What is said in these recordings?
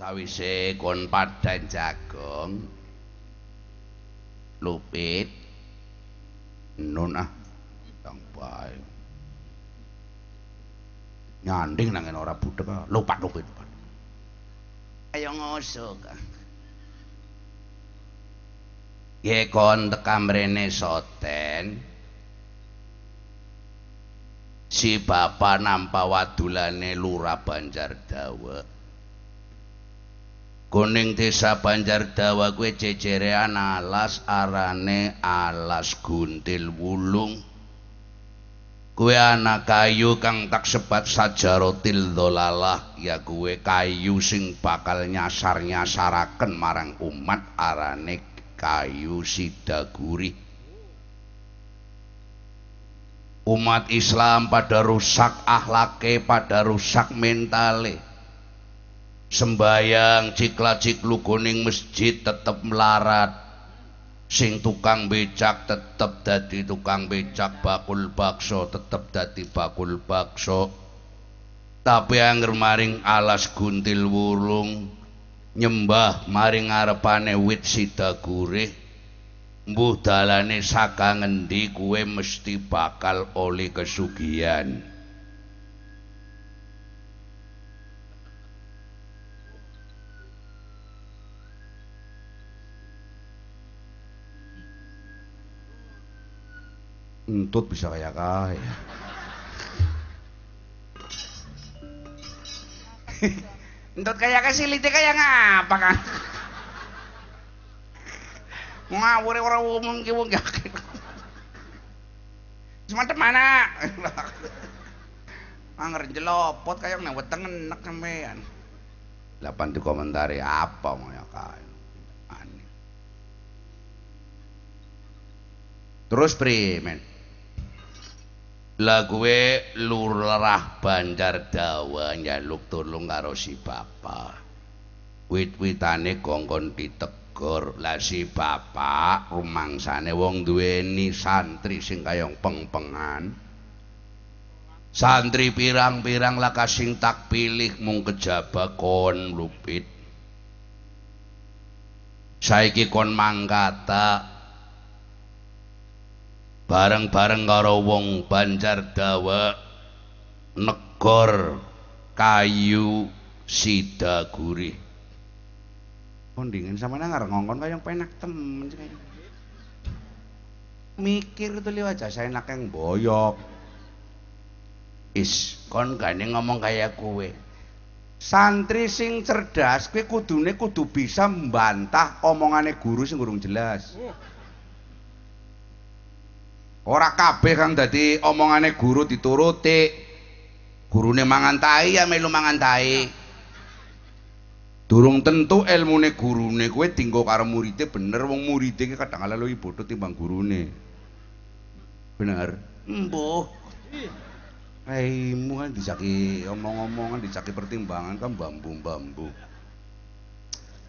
sawise kon padan jagong lupit nun ah yang baik nyanding nangin ora budek ah. lupa lupit ayo ngosok ah. ye kon tekam rene soten si bapak nampa wadulane lurah banjar dawa kuning desa banjar dawa kue cecerean alas arane alas guntil wulung. Kue anak kayu kang tak sebat sajarotil dolalah ya kue kayu sing bakal nyasar nyasaraken marang umat arane kayu sidaguri. Umat Islam pada rusak ahlake pada rusak mentale sembayang cikla ciklu kuning masjid tetep melarat. Sing tukang becak tetep dadi tukang becak bakul bakso tetep dadi bakul bakso. Tapi angger maring alas guntil wulung nyembah maring ngarepane wit sidagure mbuh dalane saka ngendi kuwe mesti bakal oleh kesugihan entut bisa kayak kaya entut kayak kaya silite kayak ngapa kan ngawur orang umum ki wong yakin semacam mana anger jelopot kayak nang weteng enek sampean lapan di komentari apa mau ya kaya aneh. Terus pri men lah gue lurah Banjar Dawa nyaluk tulung karo si bapak. Wit-witane kongkon ditegor. Lah si bapak rumangsane wong duweni santri sing kayong peng-pengan. Santri pirang-pirang lah kasing tak pilih mung kejaba kon lupit. Saiki kon mangkata bareng-bareng karo wong Banjar Dawa negor kayu sidaguri. Kondingin sama nang ngongkon kaya penak temen mikir tuh liwat saya enak yang boyok. Is kon gane ngomong kayak kue. Santri sing cerdas kue kudune kudu bisa membantah omongane guru sing gurung jelas ora kabeh kang dadi omongane guru dituruti. Gurune mangan tai ya melu mangan tai. Durung tentu ilmune gurune kowe dinggo karo muridé bener wong muridé ki kadang kala luwih bodho timbang gurune. Bener? Embuh Aimu kan dicaki omong-omongan dicaki pertimbangan kan bambu-bambu.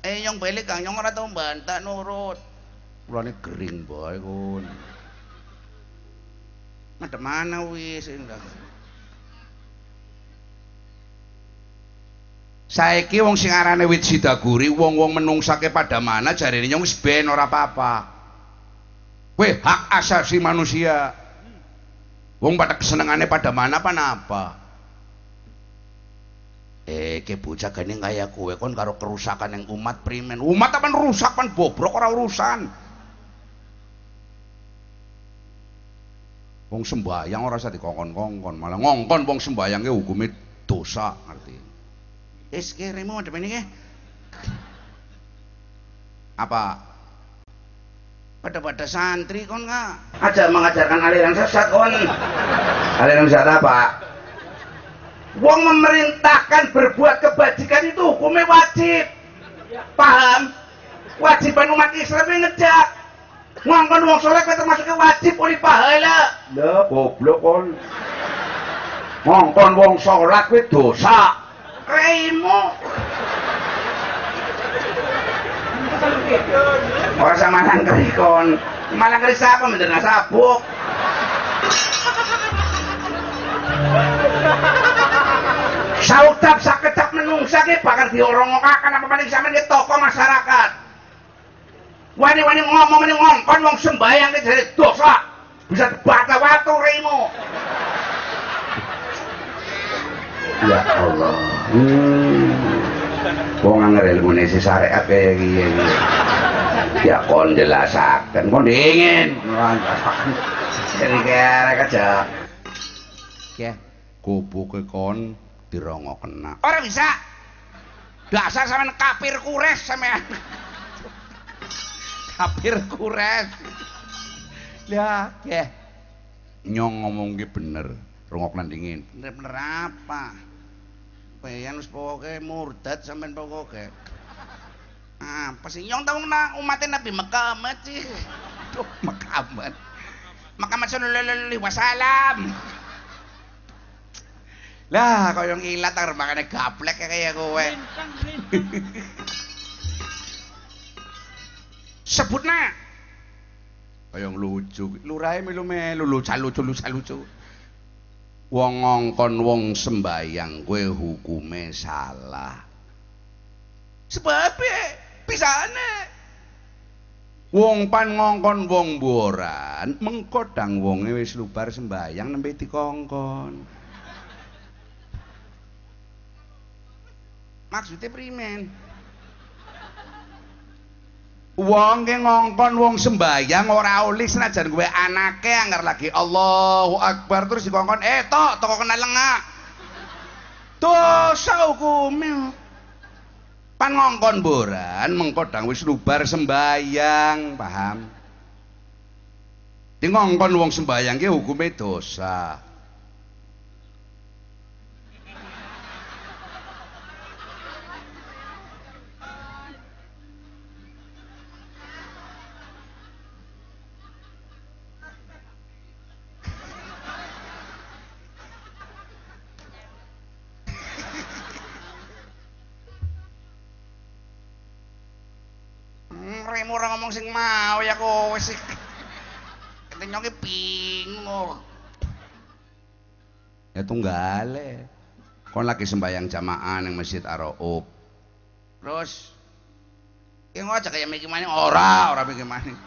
Eh yang balik kang. Nyong ora tau mbantah nurut. Kulane gering bae kon. Ada mana wis. Saiki wong sing arane wit sidaguri wong-wong menungsake pada mana jarine nyong wis ben ora apa-apa. Kowe hak asasi manusia. Wong pada kesenengane pada mana apa napa? Eh, ke bocah gane kaya kowe kon karo kerusakan yang umat primen. Umat apa rusak pan bobrok ora urusan. Wong sembayang ora usah dikongkon-kongkon malah ngongkon wong sembayange hukume dosa ngerti? Wis kiremu ada ini ke? Apa? Pada pada santri kon nggak ajar mengajarkan aliran sesat kon. Aliran sesat apa? Wong memerintahkan berbuat kebajikan itu hukumnya wajib. Paham? Wajiban umat Islam ngejak ngangkon wong soleh kowe termasuk wajib oleh pahala. Lah goblok kon. Ngongkon wong salat kowe dosa. Raimu. Ora sama nang kon. Malah keri sapa menderna sabuk. Sautap sakit kecap menungsa ki bakal diorongokaken apa maning sampean ki tokoh masyarakat. Wani-wani ngomong meni ngongkon wong sembayang ki jadi dosa. Bisa bata watu rimu. Ya Allah. Hmm. Wong anger ilmune si syariat kaya iki. Ya kon jelasaken, kon dingin. Jadi kaya aja. Ya, kubuke kon dirongo kena. Ora bisa. Dasar sampean kafir kures sampean. Kafir kures. Ya, ya. Nyong ngomong ki bener, rungokna dingin. Bener-bener apa? Peyan wis pokoke murtad sampean pokoke. Apa sih nyong tau na umatnya Nabi Muhammad sih. Duh, Muhammad. Muhammad sallallahu alaihi wasallam. Lah, kau yang ilat tar makane gaplek kayak kowe. Sebutna. Kaya lucu. Lurahe melu melu lucu lucu lucu lucu. Wong ngongkon wong sembayang kowe hukume salah. Sebab pisane. Wong pan ngongkon wong boran, mengko dang wonge wis lubar sembayang nembe dikongkon. Maksudnya primen. Wong ke ngongkon wong sembayang ora oleh senajan gue anake anggar lagi Allahu Akbar terus dikongkon eh tok toko kena lengak. Dosa hukumnya. Pan ngongkon boran mengkodang wis lubar sembayang, paham? Di ngongkon wong sembayang ke hukumnya dosa. Tunggale. Kon lagi sembahyang jamaah ning Masjid Ar-Raub. Terus yang aja kayak mikir maning ora, ora mikir maning.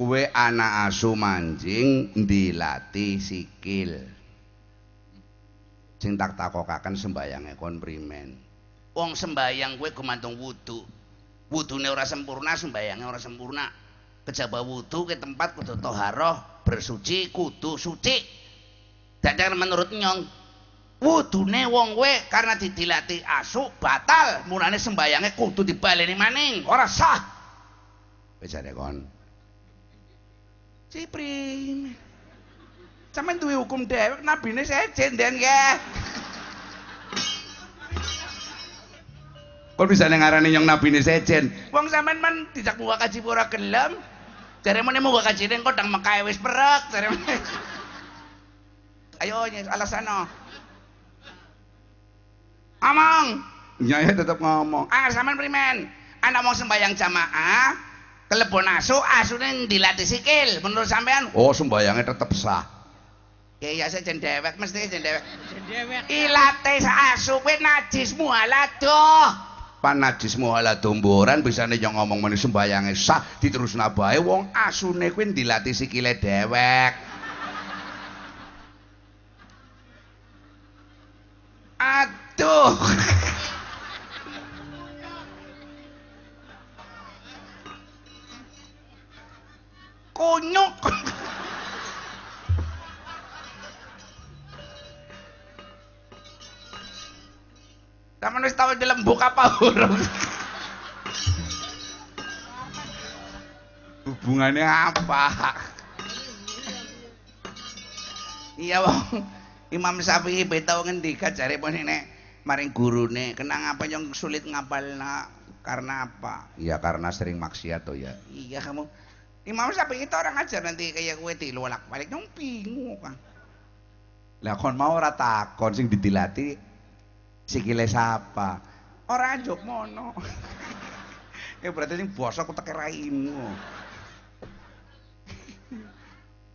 Kue anak asu mancing dilatih sikil. Sing tak takokaken sembayange kon primen. Wong sembayang kue gumantung wudu wudune ora sempurna sembayange ora sempurna kejaba wudu ke tempat kudu toharoh bersuci kudu suci dan menurut nyong wudune wong we karena didilati asu batal mulane sembayange kudu dibaleni maning ora sah. Becare kon. Ciprim sampean duwe hukum dewek nabine sejen den nggih Kok bisa ngarani yang nabi ini sejen? Wong sampean man dijak buka kaji pura gelem. Jare meneh mau kaji ning kodang Mekah wis perak jare Ayo alasano. Ngomong. Nyai tetap ngomong. Ah sampean primen? Anak mau sembayang jamaah, kelebon asu, asune dilatih sikil. Menurut sampean? Oh, sembayangnya tetap sah. Ya ya saya jendewek mesti jendewek. Jendewek. Ilate asu kuwi najis mualadoh panajis muhala domboran bisane yo ngomong meneh sembayange sah diterusna bae wong asune kuwi dilatih sikile dewek apa urung? Hubungannya apa? Iya wong Imam Syafi'i beta ngendikan jare pun nek maring gurune kenang apa yang sulit ngapalna karena apa? Ya karena sering maksiat tuh ya. Iya kamu Imam Syafi'i itu orang ajar nanti kayak gue tilolak balik nyong bingung kan. Lah kon mau ora takon sing didilati sikile sapa ora njok mono ya berarti sing bosok aku teke raimu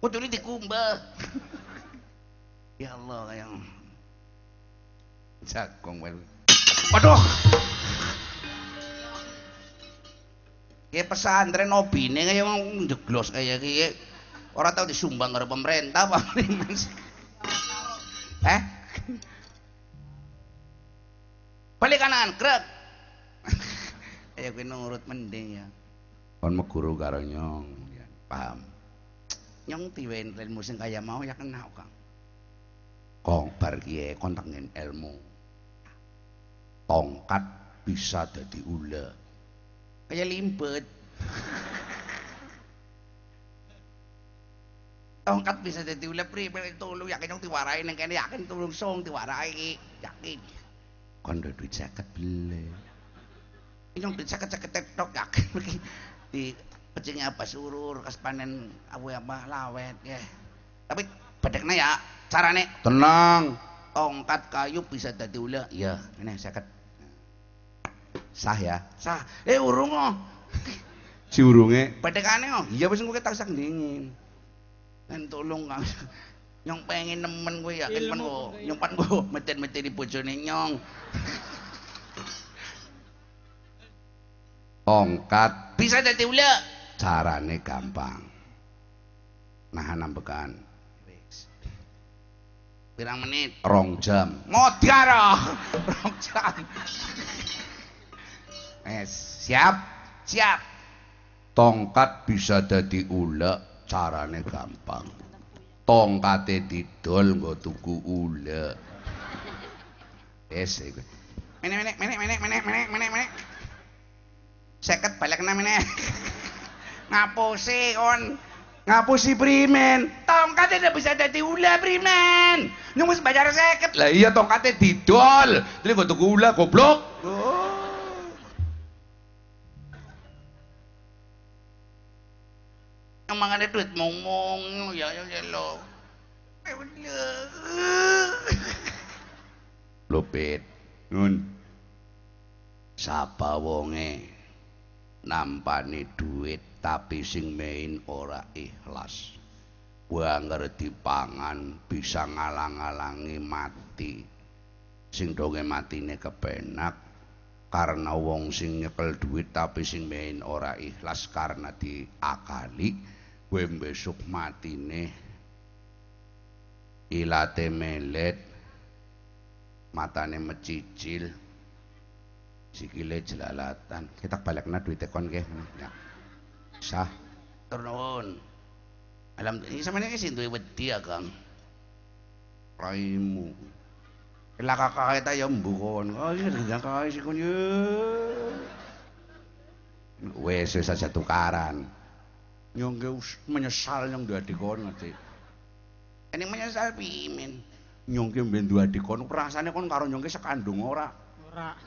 kudune dikumbah ya Allah yang jagung wae Waduh. Ya pesantren obine kaya wong jeglos kaya iki. Ora tau disumbang karo pemerintah Pak. eh? Balik kanan, krek. ya kuwi nurut mending ya. Kon meguru karo nyong, ya, paham. Nyong tiwen ilmu sing kaya mau ya kenal, Kang. Kong bar kiye kontengin ilmu. Tongkat bisa jadi ula. Kayak limpet. Tongkat bisa jadi ula pri, tolong yakin nyong diwarai neng kene yakin tulung song diwarai yakin. Kon duit seket beli. Ini duit seket-seket tektok yakin di pecingnya apa surur kas panen abu apa lawet ya. Tapi bedeknya ya carane tenang. Tongkat kayu bisa jadi ula iya ini seket sah ya. Sah. Eh urung oh. Si urunge? Bedekane oh. Iya wis engko tak sak dingin. Kan tolong kang nyong pengen nemen gue yakin pan gue nyong pan gue meten meten di bojone nyong. Tongkat. Bisa jadi ula carane gampang. Nahan ambekan. Pirang menit? Rong jam. Modar rong jam. Eh siap? Siap. Tongkat bisa jadi ula carane gampang tongkate didol nggo tuku ula. Wes kowe. Menek menek menek menek menek menek menek menek. Seket balik enam menek. Ngapusi kon. Ngapusi primen. Tongkate ndak bisa dadi ula primen. Nyung wis bayar seket. Lah iya tongkate didol. Terus nggo tuku ula goblok. Oh. Yang mangan duit ngomong ya ya ya lo. Lupit nun. Sapa wonge nampani duit tapi sing main ora ikhlas? Wanger dipangan bisa ngalang-alangi mati. Sing donge matine kepenak karena wong sing nyekel duit tapi sing main ora ikhlas karena diakali gue besok matine ilate melet matane mecicil sikile jelalatan kita balikna duit kon ke ya. sah turun alam ini sama ini sih duwe wedi ya kang raimu Kela kakak kita ya mbukon. Oh, ini gendang kakak sih ya. Wes wes aja tukaran. Nyong menyesal nyong dua dikon ngerti. Ini menyesal pimin. Nyong ke ben dua dikon rasane kon karo nyong ke sekandung ora. Ora.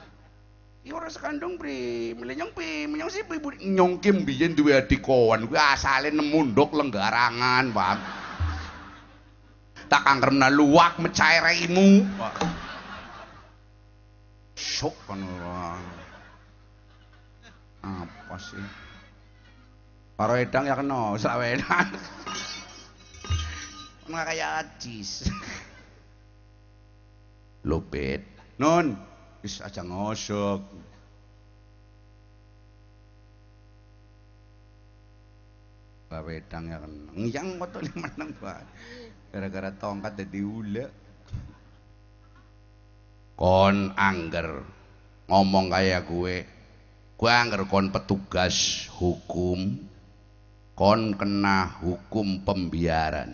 Iki ora sekandung pri, milih nyong pi, nyong sih ibu nyong ki mbiyen duwe adik kawan, kuwi asale nemu ndok lenggarangan, Bang. Tak kangkremna luwak mecahe reimu. Sok kan Apa sih? Karo edang ya kena, sawedan. Nggak kayak ajis. Lupit. Nun, wis aja ngosok. Wedang ya kan yang foto lima enam gara-gara tongkat jadi ula kon angger. Ngomong kayak gue. Gue angger kon petugas hukum kon kena hukum pembiaran.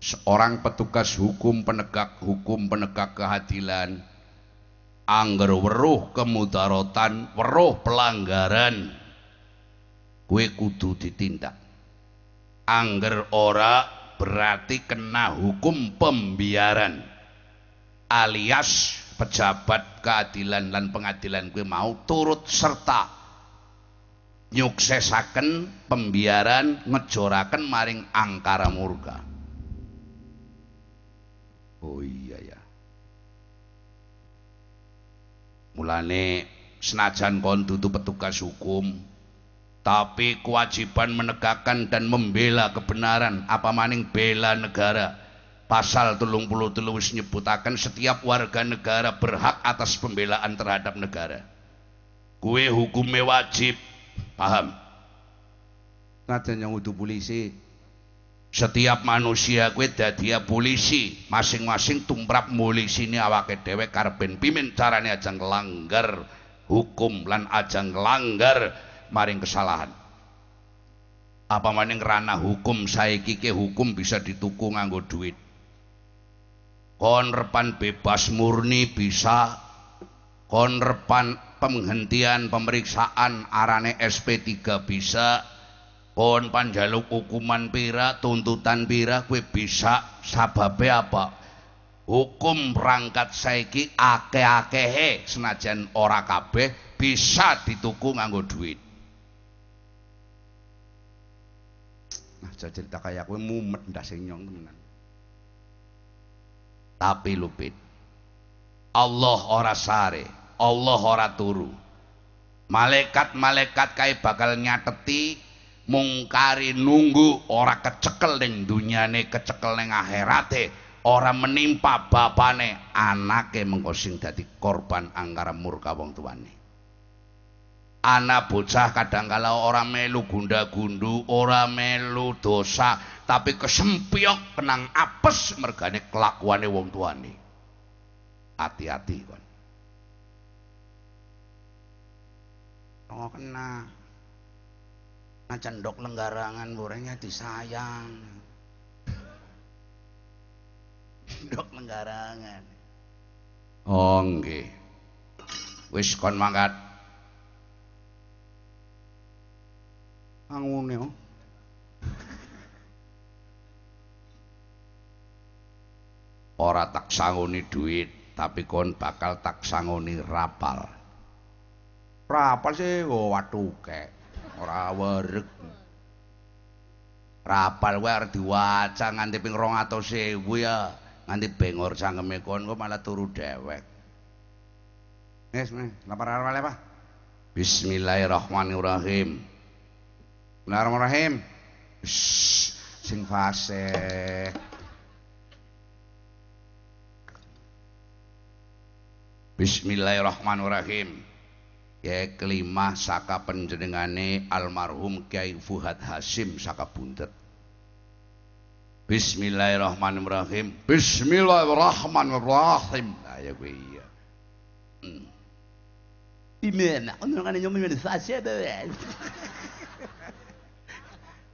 Seorang petugas hukum penegak hukum penegak keadilan angger weruh kemudarotan weruh pelanggaran kue kudu ditindak. Angger ora berarti kena hukum pembiaran. Alias pejabat keadilan dan pengadilan kue mau turut serta nyuksesaken pembiaran ngejoraken maring angkara murka. Oh iya ya. Mulane senajan kon petugas hukum, tapi kewajiban menegakkan dan membela kebenaran apa maning bela negara. Pasal tulung puluh telu wis nyebutaken setiap warga negara berhak atas pembelaan terhadap negara. Kue hukumnya wajib paham? Kadang yang udah polisi setiap manusia kue dia polisi masing-masing tumrap polisi awake dhewe dewek karben. Pimin caranya aja ngelanggar hukum lan aja ngelanggar maring kesalahan. Apa maning ranah hukum? Saiki kike hukum bisa dituku nganggo duit. Konrepan bebas murni bisa. Kon repan penghentian pemeriksaan arane SP3 bisa. Kon panjaluk hukuman pira tuntutan pira kue bisa. Sababe apa? Hukum perangkat saiki ake-akehe senajan ora kabeh bisa dituku nganggo duit. Nah cerita kayak kue mumet ndak sing temenan. Tapi lupit. Allah ora sare Allah ora turu. Malaikat-malaikat kai bakal nyateti mungkari nunggu ora kecekel ning dunyane kecekel ning akhirate ora menimpa bapane anake mengko sing dadi korban angkara murka wong tuane. Anak bocah kadangkala ora melu gunda-gundu ora melu dosa tapi kesempiok kenang apes mergane kelakuane wong tuane. Hati-hati kon oh kena. Nah cendok lenggarangan borengnya disayang. Cendok lenggarangan oh nggih. Wis kon mangkat. Angune oh. Ora tak sangoni duit tapi kon bakal tak sangoni rapal rapal sih oh watuke ora werek rapal wae arep diwaca nganti ping 200.000 ya nganti bengor cangkeme kon kok malah turu dewek wis nih lapar rapal apa Bismillahirrahmanirrahim. Bismillahirrahmanirrahim. Sing fasih Bismillahirrahmanirrahim. Ya kelima saka penjenengane almarhum Kiai Fuhad Hasim saka Buntet. Bismillahirrahmanirrahim. Bismillahirrahmanirrahim. Ayo kuwi iya. Hmm. Imam, ono kan nyom men fasih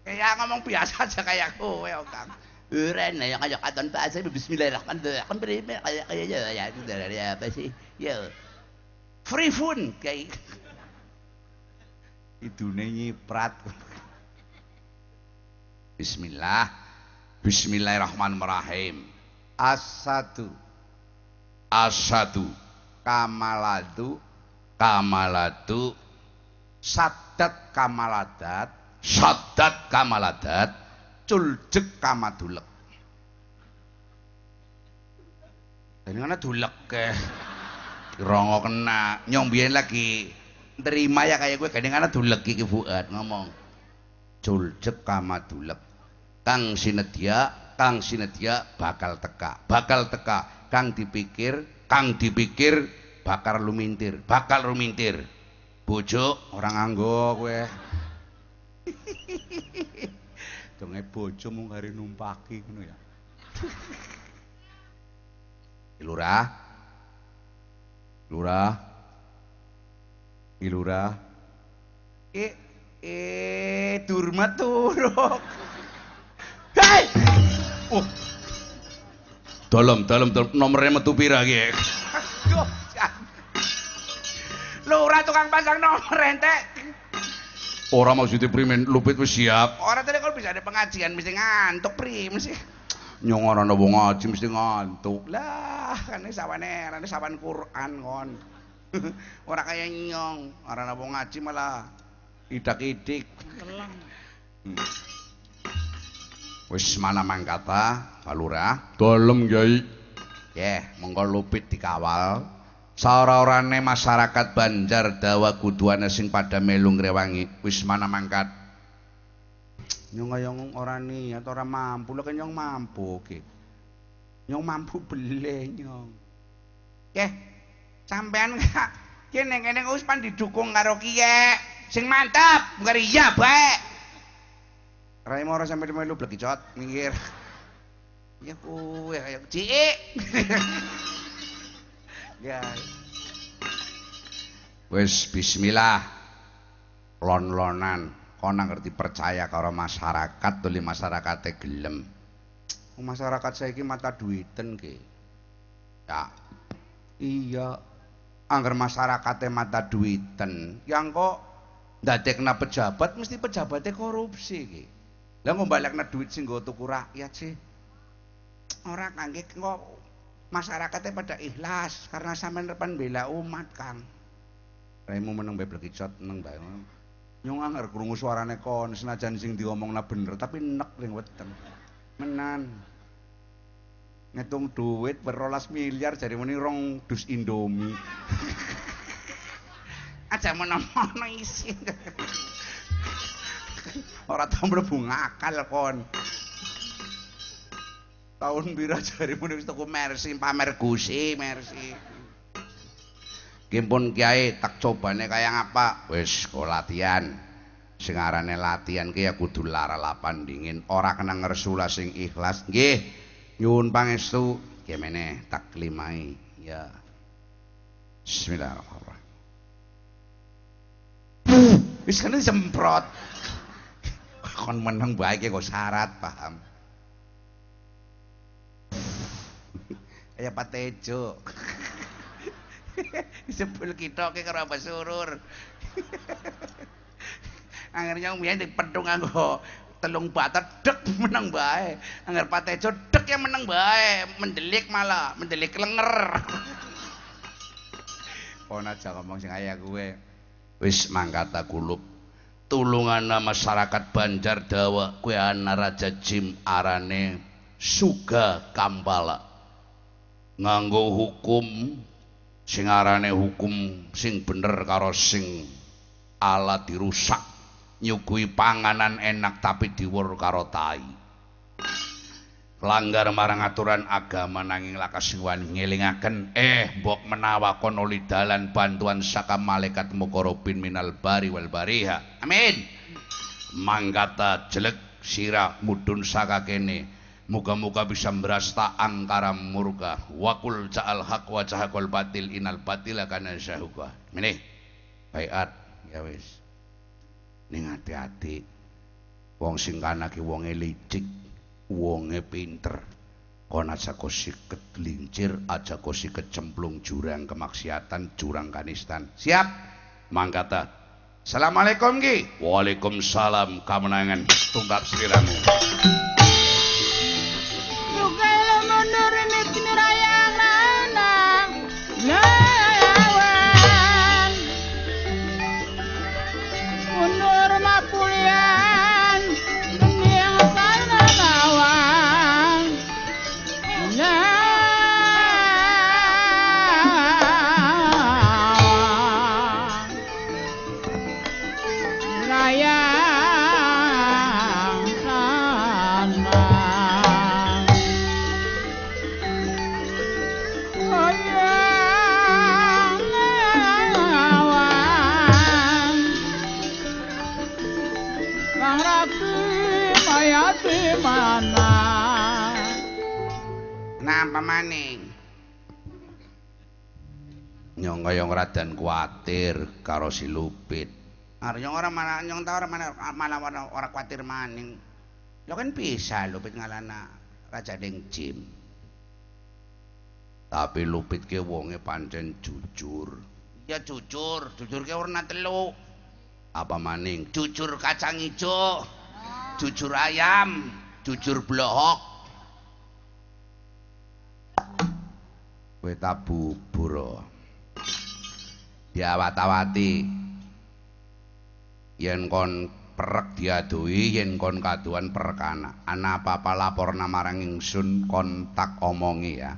Kayak ngomong biasa aja kayak kowe, Kang. Uren yang kayak katon bahasa bismillahirrahmanirrahim. Kayak kayak kayak ya ya apa sih? Ya. Free fun kayak idune nyiprat. Bismillah. Bismillahirrahmanirrahim. Asadu Asadu kamaladu kamalatu sadat kamaladat sadat kamaladat culjek kamadulek. Ini kan dulek ke. Rongo kena. Nyong biyen lagi terima ya kayak gue kadang kadang dulek iki Fuad ngomong. Culjek kamadulek kang sinedya kang sinedya bakal teka bakal teka kang dipikir kang dipikir bakal lumintir bakal lumintir bojo Orang nganggo kowe. Donge bojo mung hari numpaki ngono ya. lurah lurah ilurah Eh eh durma turuk. Hei! oh dalam dalam dalam nomornya metu pira ki. Lurah tukang pasang nomor entek. ora maksudnya primen lupit siap Orang tadi kalau bisa ada pengajian mesti ngantuk prim sih. Nyong ana wong ngaji mesti ngantuk Lah, kan ini sawane, ini sawan Quran kon. Ora kaya nyong, ora ana wong ngaji malah idak-idik. Hmm. wis mana mangkata Pak Lurah Dalem Kyai. Yeh, monggo lupit dikawal. Saora-orane masyarakat Banjar dawa kuduane sing pada melu ngrewangi. Wis mana mangkat. Nyong kaya ora niat ora mampu, kan nyong mampu ki. Nyong mampu beli nyong. Keh, sampean gak kene kene wis pan didukung karo kiye. Sing mantap, ngeri iya bae. Rai moro sampe melu blekicot minggir. Ya kuwe kaya ciik. Guys. Wis bismillah. Lon-lonan. Kono ngerti percaya karo masyarakat, tuli masyarakate gelem. Masyarakat saiki mata duiten ki. Ya, Iya. Angger masyarakate mata duiten, yang kok ndadekna pejabat mesti pejabatnya korupsi ki. Lah ngombalekna duit sing nggo tuku rakyat sih. Ora kangge kok masyarakatnya pada ikhlas karena sampean depan bela umat, Kang. Raimu meneng bae blekicot neng bae. Nyong anger krungu suarane kon senajan sing diomongna bener tapi nek ning weten. Menan. ngitung duit berolas miliar jadi muni rong dus indomie aja menemono isi ora tau mlebu ngakal kon tahun bira jari muni wis tuku mercy pamer gusi mercy Kimpun Kiai tak cobane kaya ngapa? Wis kok latihan. Sing arane latihan ki ya kudu lara lapan dingin, ora kena ngersula sing ikhlas. Nggih. Nyuwun pangestu kemene tak klimai. Ya. Bismillahirrahmanirrahim. Wis kene semprot. Kon meneng bae kok syarat, paham. Kayak Pak Tejo. Sebel kita ke karo Abah Surur. Akhirnya mbiyen dipedhung nganggo telung batat dek menang bae. Angger Pak Tejo dek yang menang bae, mendelik malah, mendelik lenger. Pon aja ngomong sing kaya gue. Wis mangkata. Tulungan masyarakat Banjar Dawa kue ana Raja Jim arane Suga Kampala. Nganggo hukum sing arane hukum sing bener karo sing ala dirusak nyugui panganan enak tapi diwur karo tai. Langgar marang aturan agama nanging lakas wani ngelingaken eh mbok menawa kono lidalan bantuan saka malaikat mukorobin minal bari wal bariha. Amin. Manggata jelek sirah mudun saka kene Muga-muga bisa merasta angkara murka wakul ja'al haq wa jahakul batil inal batila kana syahuka ini bayat ya wis. Ning hati-hati. Wong sing kana ki wonge licik wonge pinter. Kon aja kok siket aja kok siket cemplung jurang kemaksiatan jurang kanistan. Siap? Mangkata Assalamualaikum ki. Waalaikumsalam kamenangan tunggap sliramu Napa maning? Nyong kaya radan kuatir karo si Lupit. Arep ora malah nyong ta ora malah malah ora, kuatir maning. Lho kan bisa Lupit ngalana Raja Deng Jim. Tapi Lupit ke wonge pancen jujur. Ya jujur, jujur ke warna telu. Apa maning? Jujur kacang ijo. Jujur ayam, jujur blohok. Kowe tak bubur. Diawat-awati. Yen kon perek diadui, yen kon kaduan perek anak. Ana apa-apa laporna marang ingsun kontak omongi ya.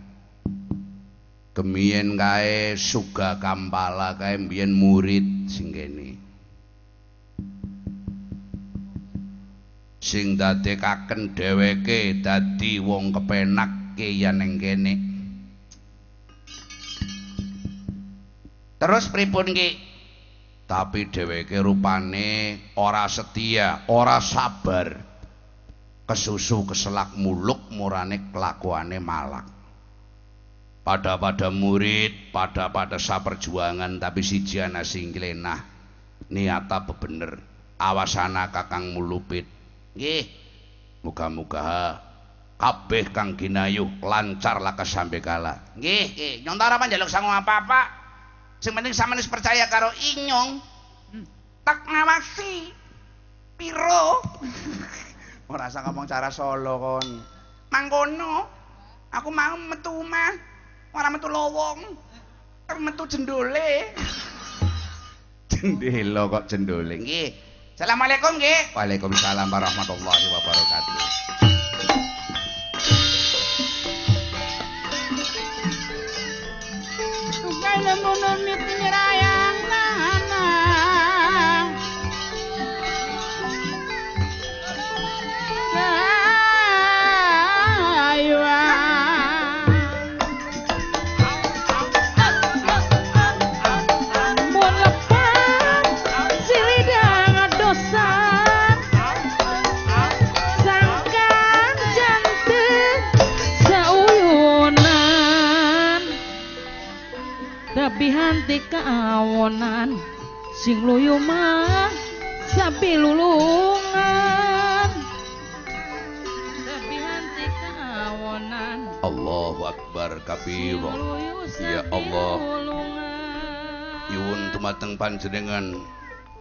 Kemien kae suga kampala kae mbiyen murid sing kene. Sing dadekaken dheweke dadi wong kepenak keyan ning kene. Terus pripun ki? Tapi dheweke rupane ora setia, ora sabar. Kesusu keselak muluk murane kelakuane malak. Pada-pada murid, pada-pada saperjuangan tapi siji ana sing klenah. Niata bebener. Awasana Kakang Mulupit. Nggih. Muga-muga kabeh kang ginayuh lancar laka sampe kala. Nggih, nggih. Nyontara panjaluk sangu apa-apa. Sing penting sampeyan wis percaya karo Inyong. Tak ngawasi. Piro? Ora usah ngomong cara Solo kon. Mangkono. Aku mau metu omah. Ora metu lowong. Metu jendole. Jendela kok jendole. Nggih. Assalamualaikum nggih. Waalaikumsalam warahmatullahi wabarakatuh. la mono mi Sing luyu mah Sapi lulungan Tapi hanti keawonan Allahu Akbar kabiro. Ya Allah. Nyuwun dumateng panjenengan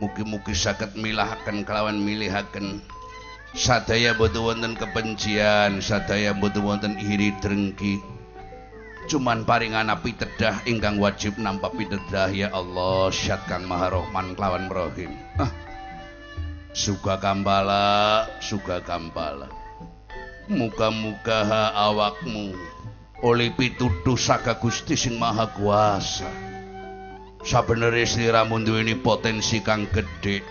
mugi-mugi saged milahaken kelawan milihaken sadaya boten wonten kebencian, sadaya boten wonten iri drengki. Cuman paringan pitedah ingkang wajib nampa pitedah ya Allah syat kang maha rahman kelawan rahim. Ah. Suga kambala, suga kambala. Muga-muga ha awakmu oleh pituduh saka Gusti sing maha kuasa. sabenere sliramu duweni potensi kang gedhe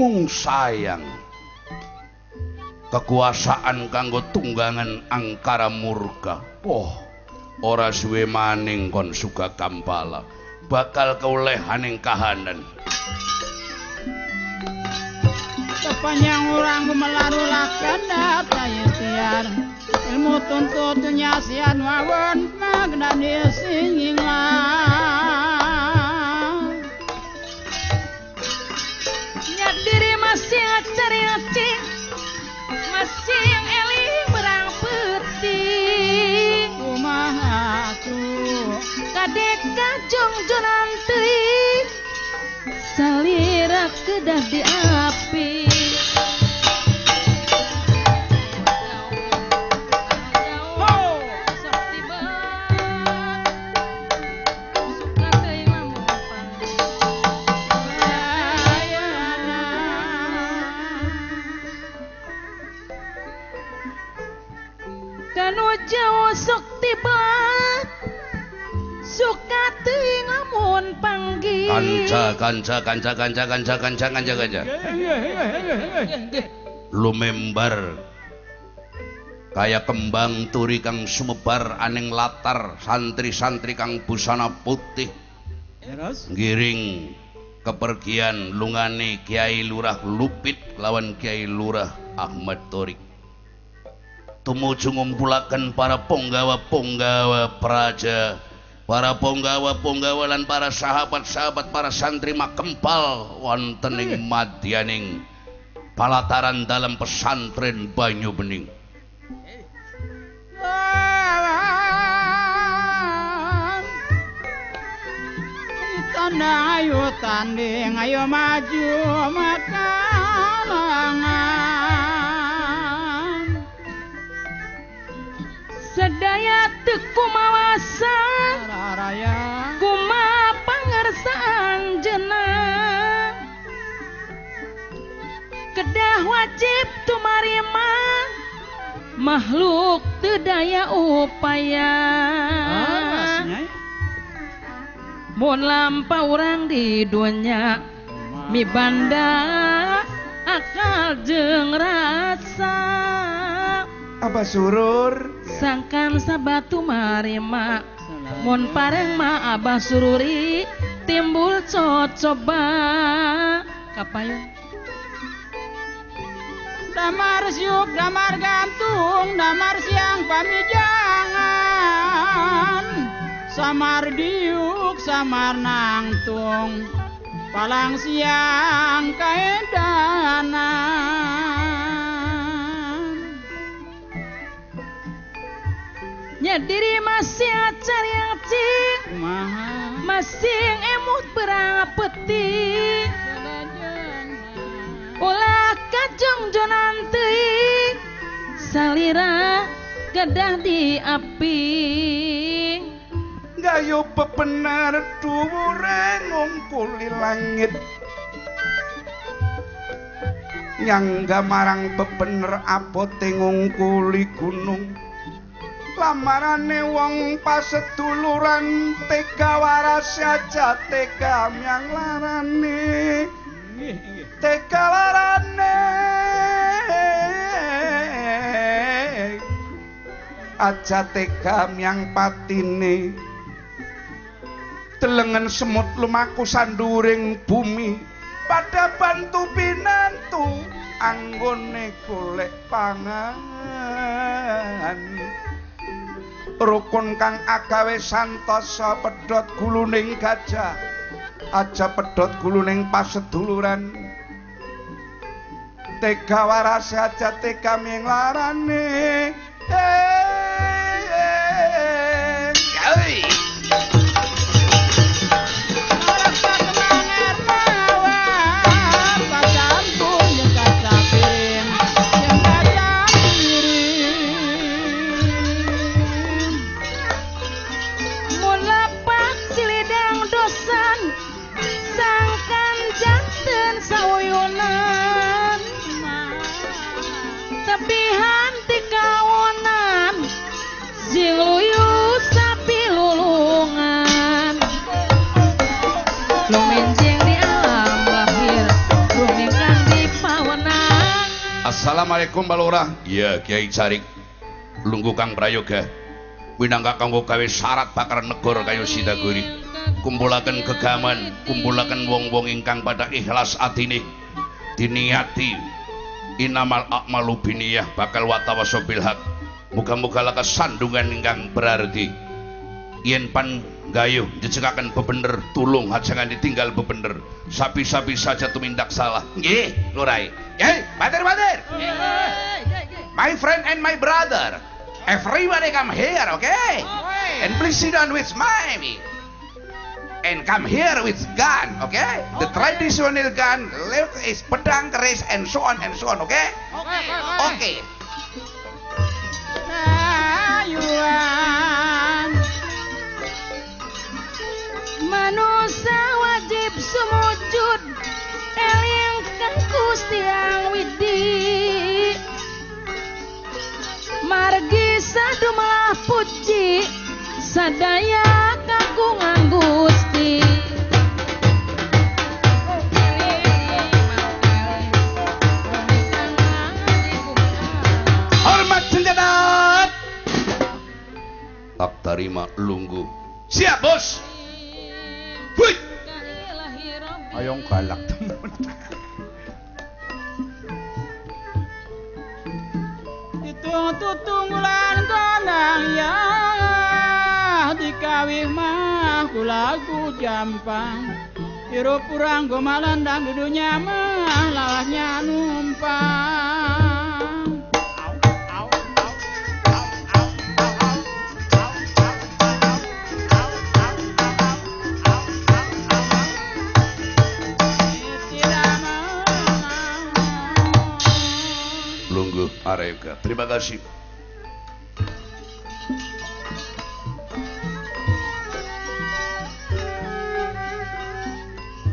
mung sayang kekuasaan kanggo tunggangan angkara murka oh ora suwe maning kon suga kampala bakal keulehaning kahanan. Sepanjang orang melarulakan data yetiar Ilmu tuntut nyasian wawan magdani singingan Nyat diri masih cari acing Masih yang eli berang peti Tuh Kadek kajong jonan teuing salira kedah di api. Kanu jauh sok kanca kanca kanca kanca kanca kanca kanca kanca lumembar. Kaya kembang turi kang sumebar aning latar santri-santri kang busana putih. Giring kepergian lungane Kiai Lurah Lupit lawan Kiai Lurah Ahmad Torik. Tumuju ngumpulaken para punggawa-punggawa praja para punggawa-punggawa lan para sahabat-sahabat para santri makempal wonten ing madyaning palataran dalam pesantren Banyu Bening. Ayo tanding ayo maju makalangan Sedaya teku mawasa Raya. kuma pangersaan jenah Kedah wajib tumarima makhluk tedaya upaya. Mun lampau orang di dunia Mi banda akal jeng rasa Apa surur? sangkan sabatu marima Mun pareng ma abah sururi timbul cocoba. Kapayun. Damar siuk damar gantung damar siang pamijangan. Samar diuk samar nangtung palang siang kaedanan nyadiri masih acar yang cing kumaha? Masih emut berang peting ulah kacung jonan teuing salira gadah di api. Gayo bebener dhuwure ngungkuli langit. Nyangga marang bebener abote ngungkuli gunung Lamarane wong paseduluran tega waras aja tega myang larane. Tega larane. Aja tega myang patine. Delengen semut lumaku sanduring bumi. Pada bantu pinantu anggone golek pangan rukun kang agawe santosa pedhot guluning gajah aja pedhot guluning paseduluran tega waras aja tega ming larane Hey! Assalamualaikum Balora. Iya, Kiai Carik. Lunggu Kang Prayoga. Winangka kanggo gawe syarat bakar negara kaya Sidaguri. Kumpulaken gegaman, kumpulaken wong-wong ingkang pada ikhlas atine. Diniati inamal a'malu biniyah bakal watawaso bil haq. Muga-muga laka sandungan ingkang berarti. Yen pan gayuh jejekaken bebener tulung hajangan ditinggal bebener sapi-sapi saja tumindak salah nggih lurai mother, mother! My friend and my brother. Everybody come here, okay? And please sit down with me. And come here with gun, okay? The traditional gun, left is pedang, keris, and so on and so on, okay? Okay. Ayuan manusia wajib sumujud eling kang Gusti Yang Widi. Margi sadumalah puji. Sadaya kagungan Gusti. Hormat senjata. tak tarima lunggu Siap, bos. Hui. ayong galak temen itu tutunggulan kondang ya dikawih mah kulaku jampang. Hirup kurang gomalandang dudunya mah lawahnya numpang Areka terima kasih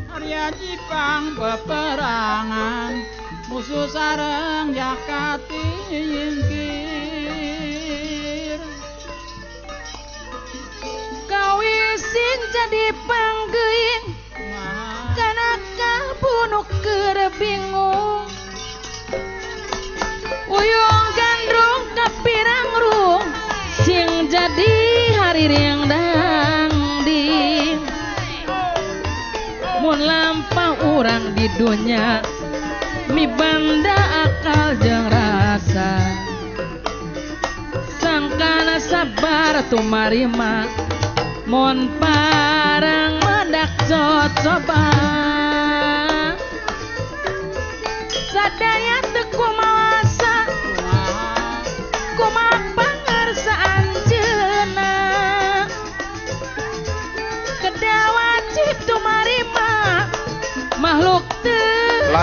Arya Jipang peperangan musuh sareng jakati yingkir kawisin jadi panggeing karena kabunuh keur bingung urang di dunia. Mi banda akal jeung rasa. Sangkana sabar tumarima mon parang mendak cocoba. Sadaya teku mawasa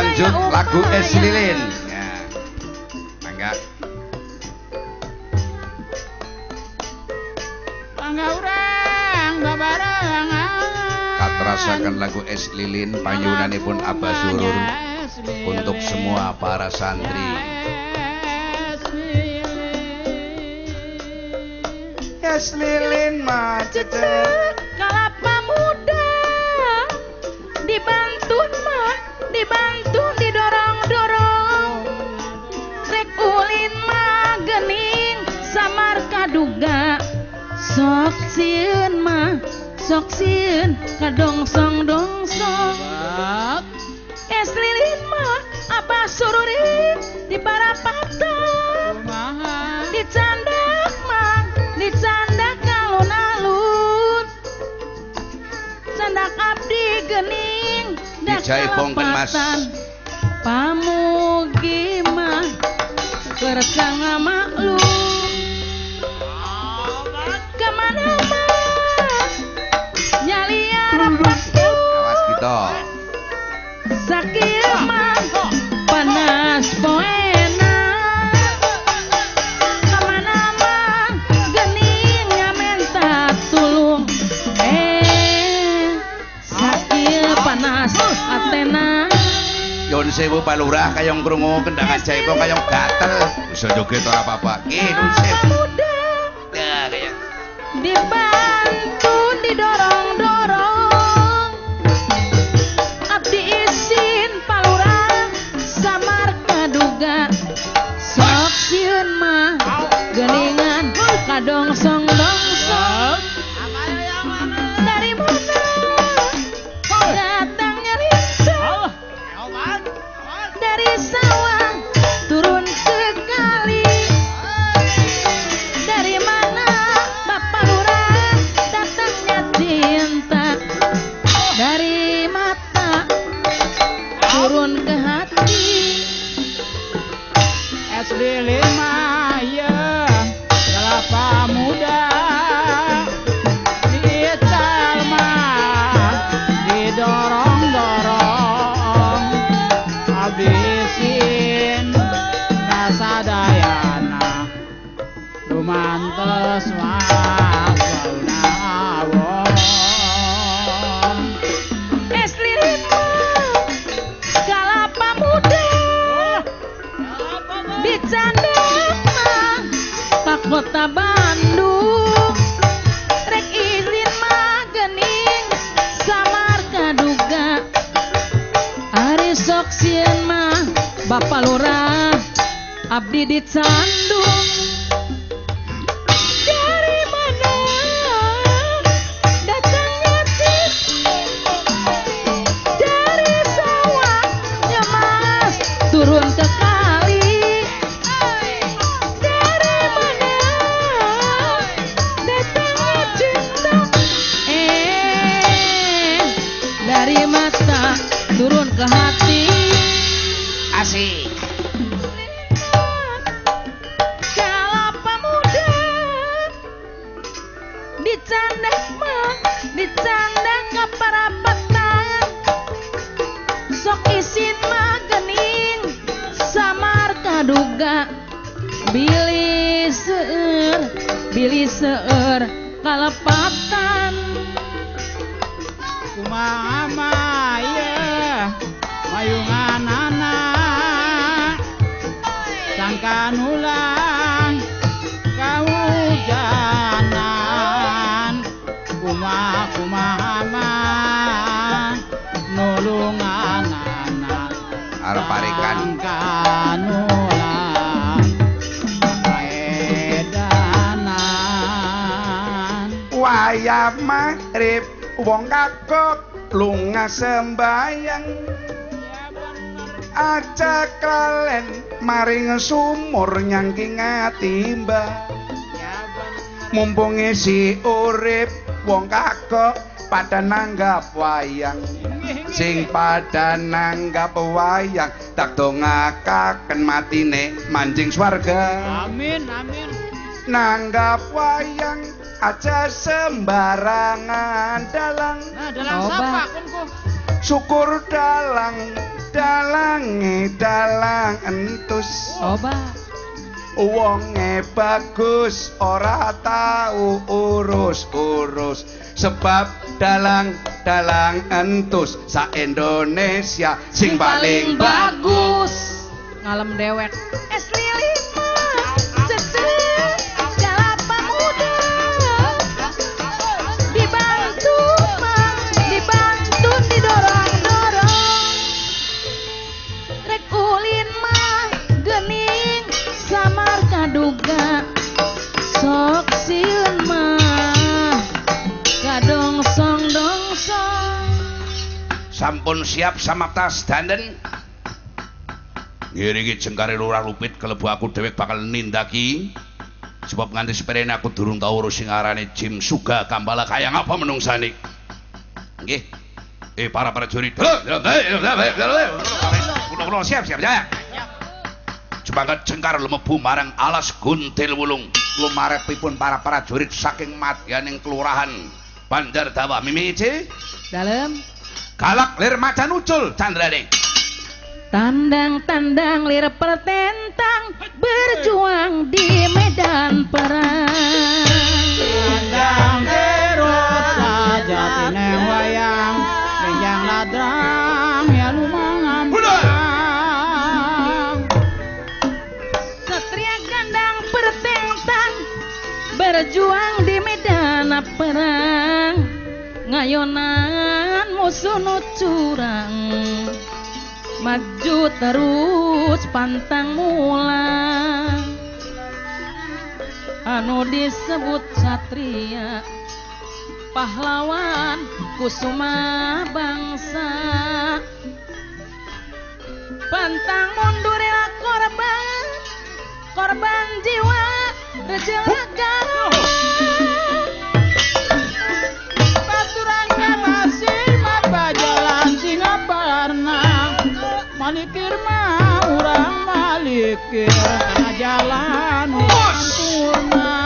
Lanjut lagu. Es Lilin. Ya. Mangga. Mangga urang Katerasakan lagu Es Lilin panyunanipun Abah Surur untuk semua para santri. Es Lilin Cecek sok sieun kadongsong dongsong es lilin mah abah sururi di barapatan dicandak mah dicandak alun-alun. Candak abdi gening dak Mas. kalepatan. pamugi mah kersang maklum Sewu palurah kayong krungu kendangan jaipong kayong gatel. Bisa joget ora apa-apa. Ki nun sewu. Nah, kayak dibantu didorong-dorong wong kagok lunga sembayang. Aja kalen maring sumur nyangking atimba mumpung isi urip wong kagok pada nanggap wayang. Sing pada nanggap wayang tak dongakaken matine manjing swarga. Amin, amin. nanggap wayang aja sembarangan dalang Nah, dalam Coba. sapa kon ko? syukur dalang dalange dalang entus Oba. wonge bagus ora tau urus-urus sebab dalang dalang entus sa Indonesia sing paling bagus Ngalem dewek. Sampun siap sama tas danden. Ngiriki jengkare lurah lupit kelebu aku dhewek bakal nindaki. Sebab nganti seperene aku durung tau urus sing arane Jim Suga Kambala kaya ngapa menungsani nggih. Eh para prajurit. Kulo-kulo siap siap ya. Jepangkat jengkar lemebu marang alas guntil wulung. Lumarepipun para prajurit saking madyaning kelurahan Banjar Dawa. Mimici Dalem. Galak lir macan ucul candrane Tandang-tandang lir pertentang berjuang di medan perang. Andang terus saja tine wayang Yang ladrang ya lumangan Satria gandang pertentang berjuang di medan perang. Ngayonan musuh nu curang. Maju terus pantang mulang. Anu disebut satria pahlawan kusuma bangsa pantang mundurila korban korban jiwa rejelaga Baturan Malikir mah urang malikir Tengah jalan purna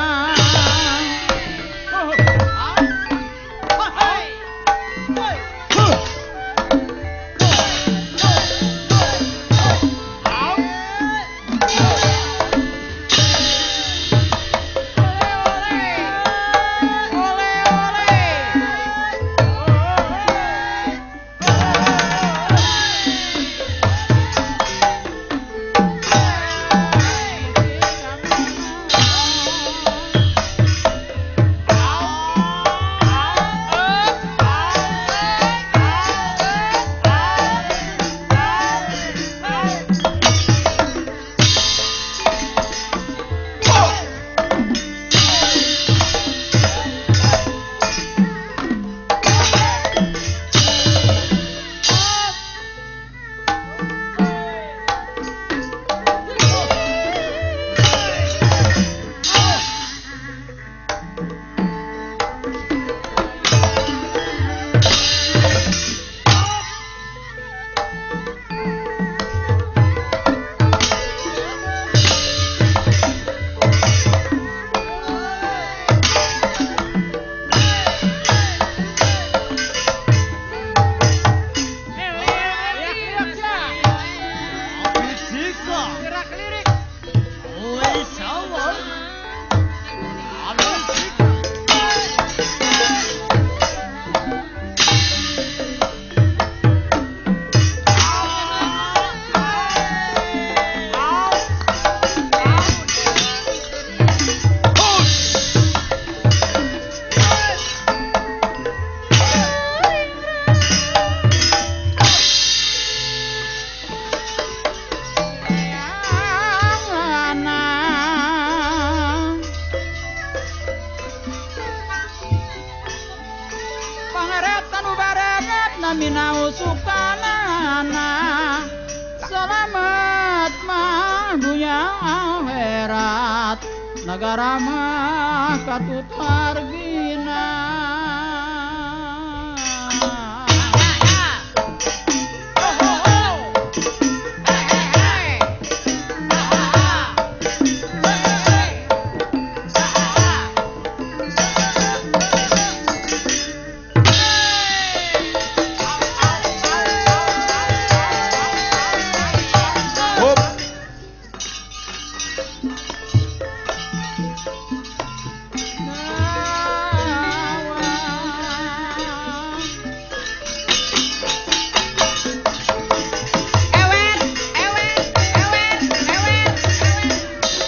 Ewet, ewet, ewet, ewet,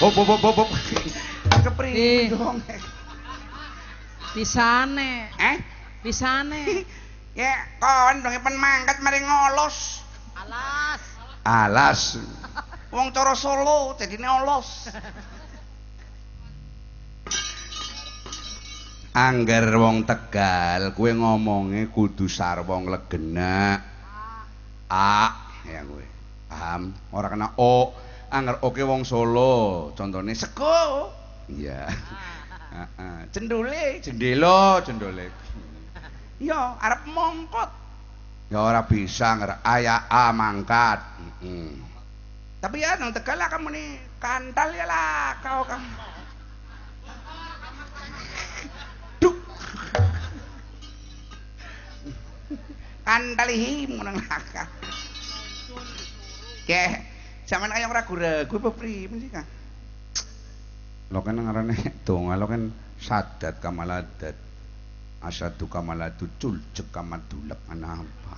Hup hup hup hup. hup. Kepriye Eh. dong? Pisane, Eh? pisane. Ya, kon dong pen mangkat mari ngolos. Alas. Wong cara Solo dadine olos. Angger wong Tegal kuwe ngomonge kudu sarwong legena. A ya kuwe. Paham? Ora kena o. Angger oke wong Solo, contone sego. Iya. Heeh. Cendule. Jendela, jendole. Iya, arep mongkot. Ya ora bisa ngger aya A mangkat. Heeh. Tapi ya nang Tegal lah kamu nih kantal ya lah kau kamu. Duk. Kantalihi nang laka. Ke, sampean kaya ragu-ragu apa primen sih, Kang? Lo kan ngarane donga lo kan sadat kamaladat. Asadu kamaladu culjek kamadulak ana apa.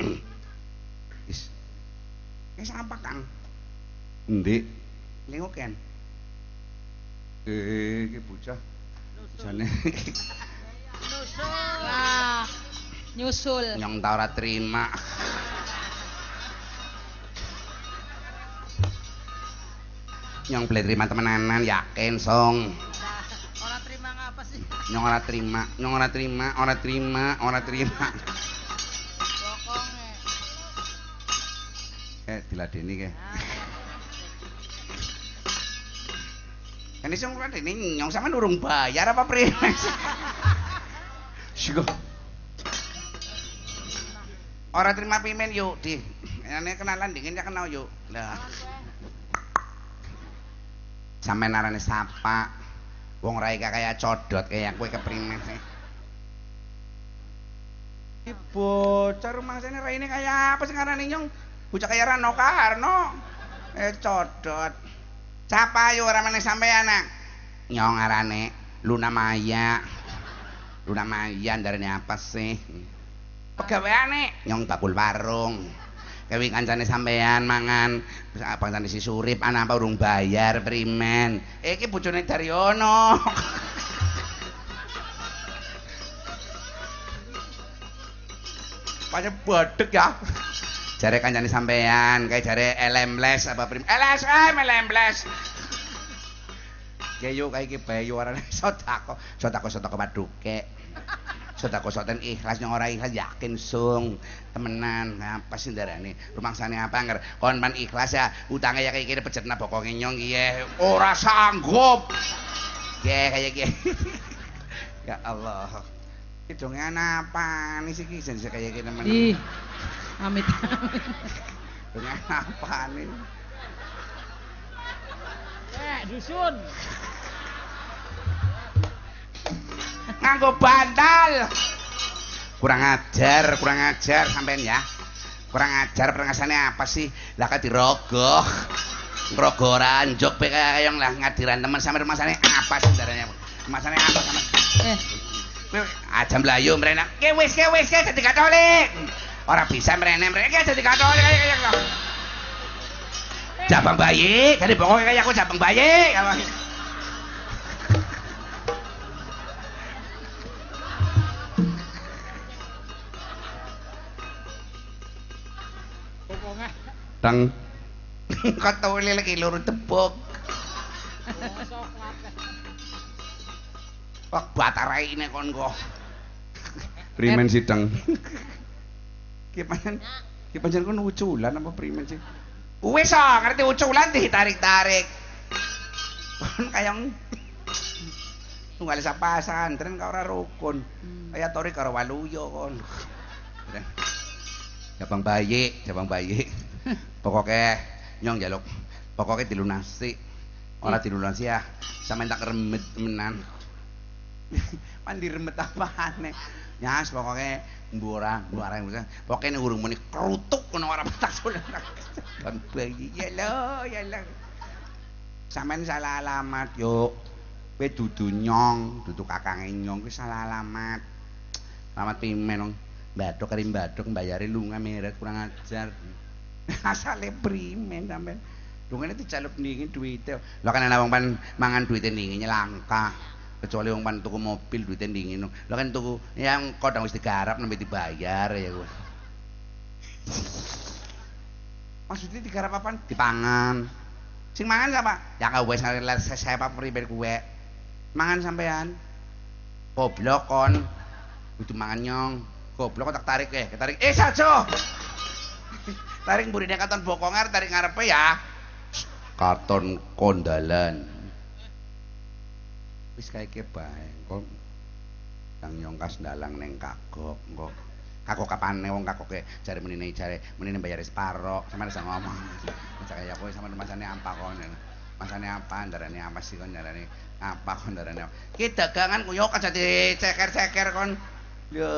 Is, Wis apa, Kang? endi? Lingo ken. Eh, iki bocah. Jane Lah, nyusul. Nyong ta ora terima. Nyong boleh terima temenanan yakin song. Ora ngapa sih? Nyong ora terima, nyong ora terima, ora terima, ora terima. Bokonge. eh diladeni ke. Kan iso ini nyong sampean urung bayar apa primen? Siko. Ora terima pimen yuk, Di. Ane kenalan dingin ya kenal yuk. Lah. Sampeyan arane sapa? Wong rai kaya codot kaya kowe keprimen. Iki bocah rumah raine kaya apa sih ngarane nyong? Bocah kaya Rano Karno. Eh codot. Sapa yo ora meneh sampean nak? Nyong arane Luna Maya. Luna Maya ndarane apa sih? Pegaweane nyong bakul warung. Kewi kancane sampean mangan kancane si Surip ana apa urung bayar primen. Iki bojone Daryono. Pancen bodeg ya. Jare kancane sampean, kayak jare elembles apa prim. LSM elembles. Ya yo kayak iki bae yo arane sodako. Sodako sodako paduke. Sodako soten ikhlas yang ora ikhlas yakin sung temenan. Apa sih darane rumangsane apa nger kon pan ikhlas ya utangnya ya kayak gini pejetna bokonge nyong iya. Ora sanggup. Ya kayak gini ya Allah. Itu apa nih sih kisah kayak gini temen Ih. Amit amit. dengan apa nih Eh, dusun. Nganggo bantal kurang ajar kurang ajar sampean ya. Kurang ajar perengasane apa sih? Lah kan dirogoh? Ngerogoh ranjok pe kayak yang lah ngadiran teman sampe rumah sana apa sih sebenarnya? Rumah sana apa sama Eh, aja mlayu mrene ke wis ke wis ke dadi katolik. Ora bisa mrene mrene ke dadi katolik kayak kayak lo jabang bayi jadi pokoknya kayak aku jabang bayi Tang Katolik lagi luru tebok. Wah, batarai ini kon kok. primen sidang. Ki pancen ki pancen ku uculan apa primen sih? Wis ah, ngerti uculan ditarik-tarik. Kon kayang tunggal sa pasantren ka ora rukun. Kaya tori karo waluyo kon. Jabang bayi, jabang bayi. Pokoknya nyong jaluk. Pokoknya dilunasi. Ora dilunasi ya. Sampe tak remet menan. Pan diremet apane? Nyas pokoknya mbura, mbura Pokoknya urung muni kerutuk kono ora petak. Bang bayi ya lo, ya lo. Sampeyan salah alamat, yuk. Kowe dudu nyong, dudu kakange nyong kuwi salah alamat. Alamat pimen wong Bathuk kari bathuk mbayari lunga meret kurang ajar. Asale primen sampean. Lungane dijaluk ningi duwite. Lah kan ana pan mangan duwite ningi langka. Kecuali wong pan tuku mobil duwite ningi. Lah kan tuku yang kodang wis digarap nembe dibayar ya kuwi. Maksudnya digarap apaan? Dipangan. Sing mangan siapa? Ya kau wes ngalir siapa pribadi kue. Mangan sampean. Goblok kon. Kudu mangan nyong. Goblok kok tak tarik eh, tarik. Eh sajo. tarik burine katon bokongar tarik ngarepe ya. Katon kondalan. Wis kae ke bae. Kok Kang Nyongkas ndalang neng kagok kok. Kagok kapane wong kagoke jare menine jare menine bayar separo. Sampeyan iso ngomong. Cak kaya kowe sampeyan masane apa kon. Masane apa ndarane apa sih kon ndarane apa kon ndarane. Ki dagangan kuyo aja diceker-ceker kon. Ya,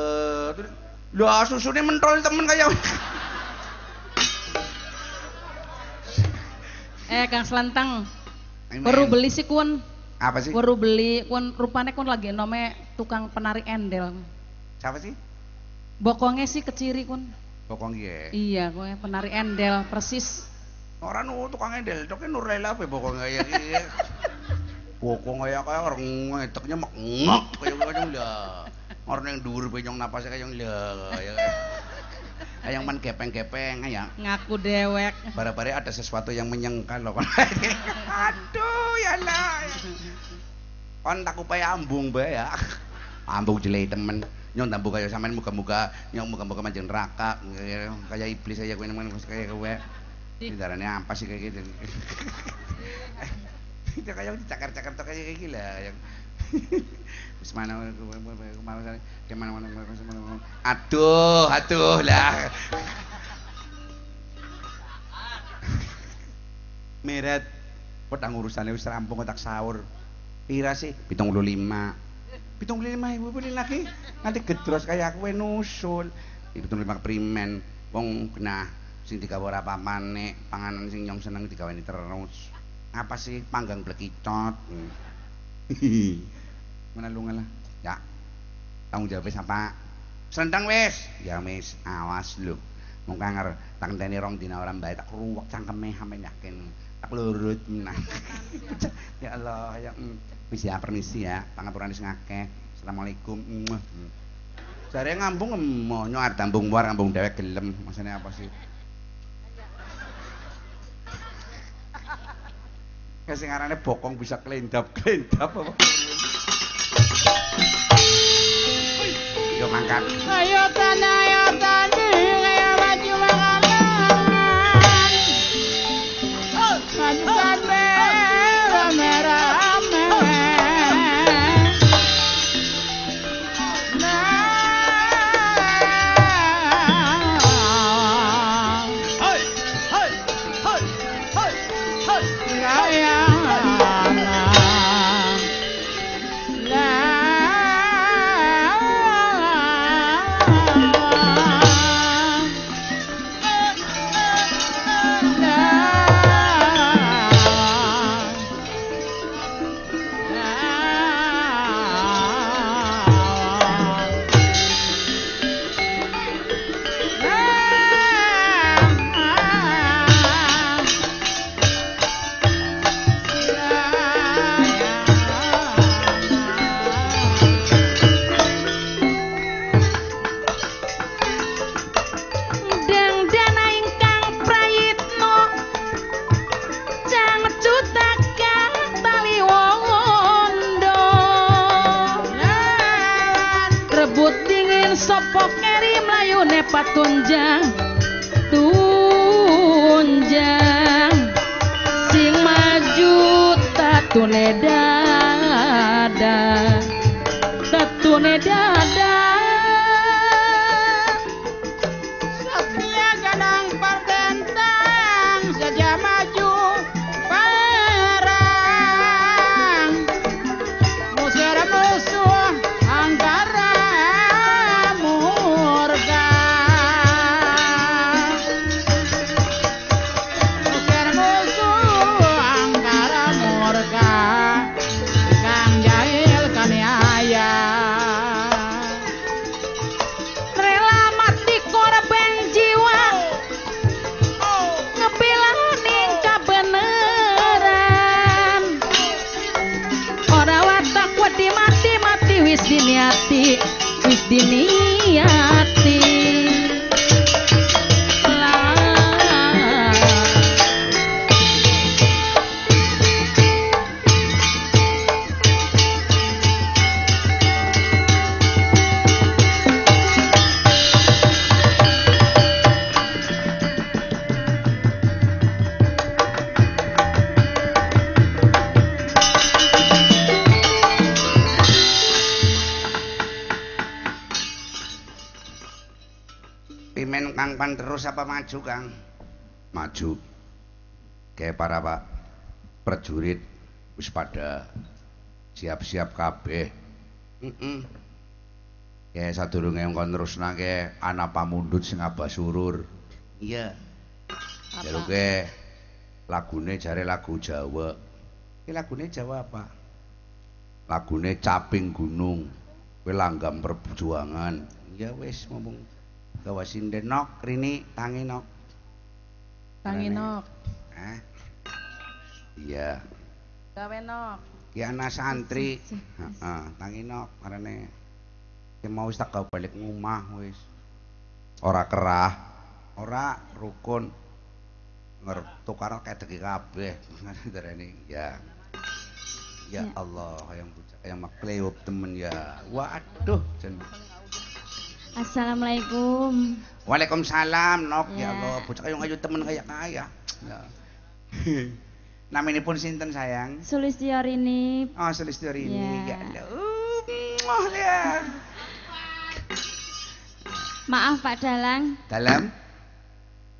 lho susune mentol temen kaya. Eh Kang Selentang, baru beli sih kun. Apa sih? Baru beli kun rupanya kun lagi nome tukang penari endel. Siapa sih? Bokongnya sih keciri kun. Bokong ye. Iya, kowe penari endel persis. Ora nu tukang endel, tok Nur Laila apa bokong kaya iki. Bokong kaya kaya orang ngeteknya mek ngek kaya kaya lah. Orang yang dhuwur penyong napasnya kaya lah. Kaya Ayang man gepeng-gepeng ya. Ngaku dewek. Bare-bare ada sesuatu yang menyengkal loh. Aduh ya lah. Kon tak upaya ambung bae ya. Ambung jelek temen. Nyong tambu kaya sampean muka-muka nyong muka-muka manjing neraka kayak iblis aja kowe nemen kayak kowe. Ini darahnya apa sih kayak gitu? Itu kayak dicakar-cakar tuh kayak gila yang Aduh, aduh lah. Meret petang urusannya wis rampung tak sahur. Pira sih? 75. 75 ibu beli lagi. Nanti gedros kayak aku nusul. 75 primen. Wong kena sing digawe ora apa-apane, panganan sing nyong seneng digaweni terus. Apa sih panggang blekicot? Mana lu ngalah? Ya. Tanggung jawab siapa? Sendang wis. Ya wis, awas lu. Mung kanger tak enteni rong dina ora mbae tak ruwek cangkeme sampe yakin tak lurut menang. ya Allah, ya mm. wis ya permisi ya, pangaturan wis ngakeh. Assalamualaikum. Jare ngambung emonyo arep tambung war ngambung dhewek gelem. Maksudnya apa sih? Kasih ngarane bokong bisa kelendap, kelendap apa? Yo mangkat. Ayo tanah, ayo tani, Pimen Kang pan terus apa maju Kang? maju kayak para pak prajurit wis pada siap-siap kabeh Heeh. ya sadurunge engkon terusnake ana pamundhut sing abah surur Iya. jaluke lagune jare lagu Jawa Iki lagune Jawa apa? lagune caping gunung kowe langgam perjuangan Ya wis ngomong gawa sinden nok rini tangi nok. Tanginok, Hah? iya gawe nok. Ki ana santri. Heeh, tangi nok marane. Ki mau tak gawa balik ngomah wis. ora kerah Ora rukun nger tukar kedeki kabeh. Darani ya. Ya Ya. Allah, yang bocah yang makleup temen ya. Waduh, jen. Assalamualaikum. Waalaikumsalam, Nok. Ya Ya. Allah, bocah kayong ayu temen kaya kaya. Ya. Naminipun sinten sayang? Sulistyo Rini. Oh, Sulistyo Rini. Ya Ya. Allah. Ya. Maaf Pak Dalang, Dalam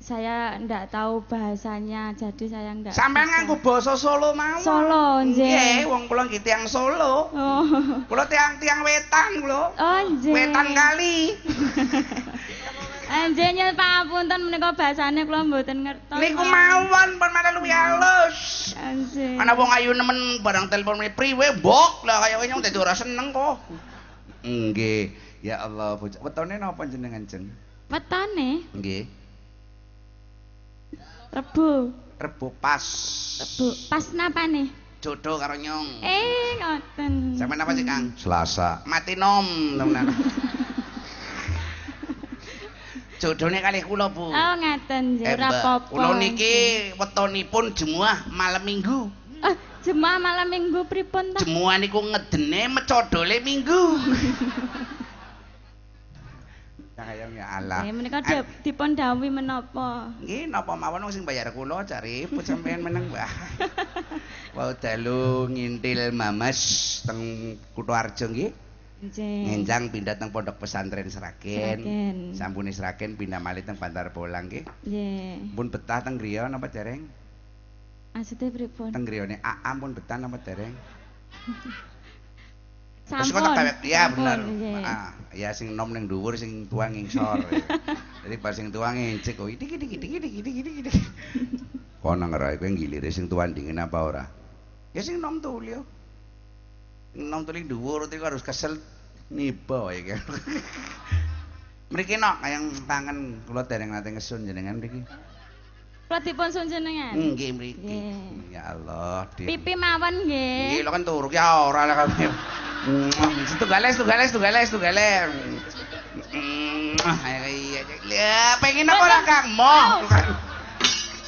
saya ndak tahu bahasanya, jadi saya ndak. sampean bisa. nganggo basa Solo mawon. Solo, nggih. Nggih, wong kula nggih tiyang Solo. Oh, Kula tiang-tiang wetan kula. oh nggih. Wetan kali. Anjir nyel pangapunten menika bahasane kula mboten ngertos. Niku mawon pun mana luwih halus. Anjir. Ana wong ayu nemen barang telepon mrene priwe bok lah kaya wong dadi ora seneng kok. Nggih. Ya Allah, bocah. Wetone napa jenengan, Jeng? Wetane Nggih. Rebo. Rebo pas. Rebo. Pas napa nih? Jodoh karo nyong. Eh, ngoten. Sampeyan apa sih, Kang? Selasa Mati nom, temenan. Jodohnya kali kula, Bu. Oh, ngaten nggih, Eh, ora apa-apa. Kula niki wetonipun jemuah malam Minggu. Ah, jemaah malam Minggu pripun ta? Jemuah niku ngedene mecodole Minggu. Ya kaya ya Allah. Eh, menika di- dipun dawuhi menapa? Nggih, napa mawon sing bayar kula cari pun sampean meneng, Mbah. Wau dalu ngintil Mamas teng Kutoarjo nggih. Nggih. Ngenjang pindah teng Pondok Pesantren Seragen. Seragen. Sampune Seragen pindah malih teng Bantar Bolang nggih. Nggih. Pun betah teng griya napa dereng? Maksudnya pripun? Teng griyane Aam pun betah napa dereng? Sampun. kok tak ya sampun, bener. Ah, ya sing nom ning dhuwur sing tua ngisor. Jadi pas sing tua ngecek kok iki iki iki iki iki iki iki. kono ngerai kowe ngilire sing tuan dingin apa ora Ya sing nom tulio. Nom tuli dhuwur itu harus kesel niba wae kan. Mriki nok yang tangan kula dereng nate ngesun jenengan mriki. Kula dipun sun jenengan. Nggih mriki. Nggih. Ya Allah. Pipi mawon Iki nggih. lo kan turu ya ora lah kabeh. Setugales, setugales, setugales, iya, iya. Ya, pengen apa lah Kang? Moh.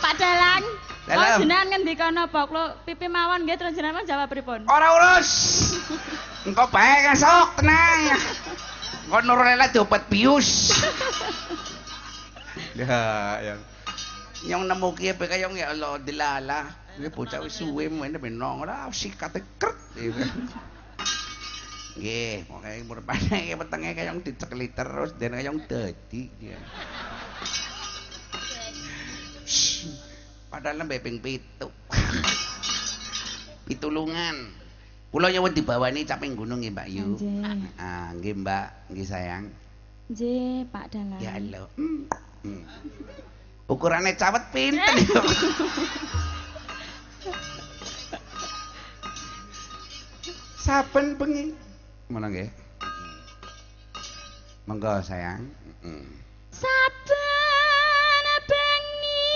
Pak Dalang. Dalang. Kok jenengan ngendika napa? Kula pipi mawon nggih terus jenengan jawab pripun? Ora urus. Engko bae esok, tenang. Engko nurlela diobat bius. Ya, yang yang nemu kiye pe kayong ya Allah dilala. Ini bocah wis suwe mene benong ora sikate krek. Nggih, pokoke murpane ki wetenge kayong dicekeli terus den kayong dadi. Shh, Padahal nembe ping pitu. Pitulungan. Kula nyuwun dibawani caping gunung nggih Mbak Yu. Ah, nggih Mbak, nggih sayang. Nggih, Pak Dalang. Ya Allah. Hmm. Hmm. Ukurane cawet pinten. Saben bengi. Mana nggih? Monggo sayang. Saben bengi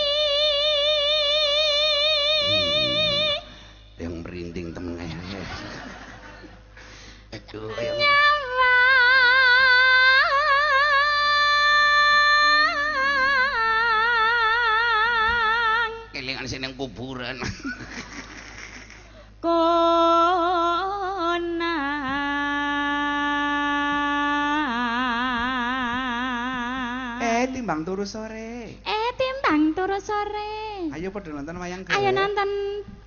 Yang merinding temen. Aduh, yang kuburan. konang eh, timbang turu sore. eh timbang turu sore Ayo padha nonton wayang ayo nonton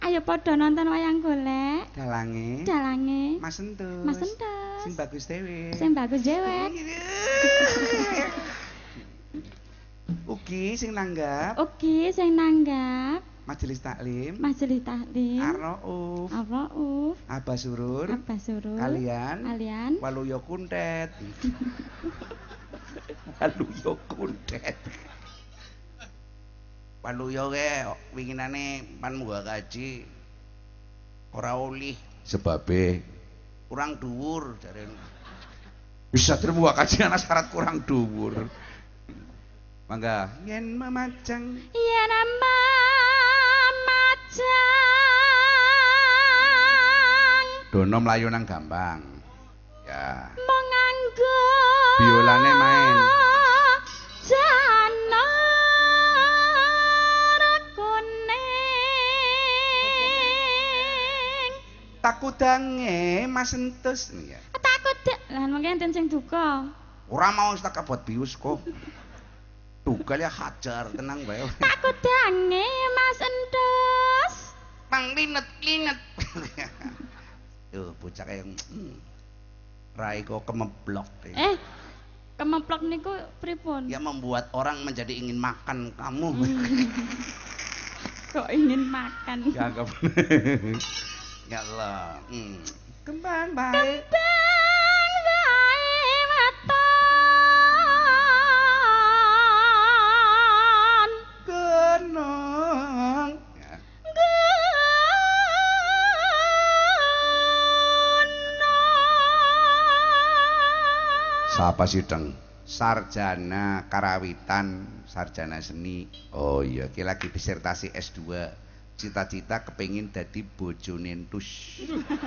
ayo podo nonton wayang golek Dalange. dalange Mas Entus. Mas Entus. Sing bagus dhewe. sing bagus dewek Ugi sing nanggap Ugi sing nanggap majelis taklim. Majelis taklim. Arnauf Arrauf. Abah Surur. Abah Surul kalian. Kalian. Waluyo Kuntet. Waluyo Kuntet. Waluyo ke winginane pan munggah kaji. Ora olih. Sebabe. Kurang dhuwur jarene bisa terima kaji ana syarat kurang dhuwur. Mangga. Yen memajang. Iya nama macang dono mlayu nang gampang ya. Menganggo Biolane main. kuning takudange Mas Entus. Nih ya takut lah mungkin enten sing duka? Ora mau tak kabut bius kok. Tugal ya hajar tenang bae takut dange mas entus pang linet linet Tuh, bocah kayak hmm, rai kok kemeblok eh kemeplok niku pripun Ya membuat orang menjadi ingin makan kamu. kok ingin makan ya enggak Ya Allah. Hmm. Kembang baik. Bang Siapa sih deng? Sarjana karawitan, sarjana seni. Oh iya, ki lagi disertasi S2. Cita-cita kepengin dadi bojone entus.